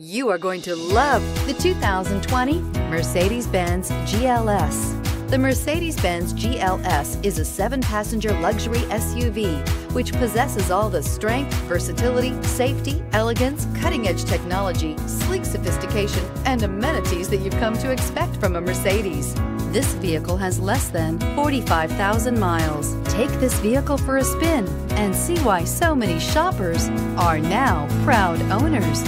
You are going to love the 2020 Mercedes-Benz GLS. The Mercedes-Benz GLS is a seven-passenger luxury SUV which possesses all the strength, versatility, safety, elegance, cutting-edge technology, sleek sophistication, and amenities that you've come to expect from a Mercedes. This vehicle has less than 45,000 miles. Take this vehicle for a spin and see why so many shoppers are now proud owners.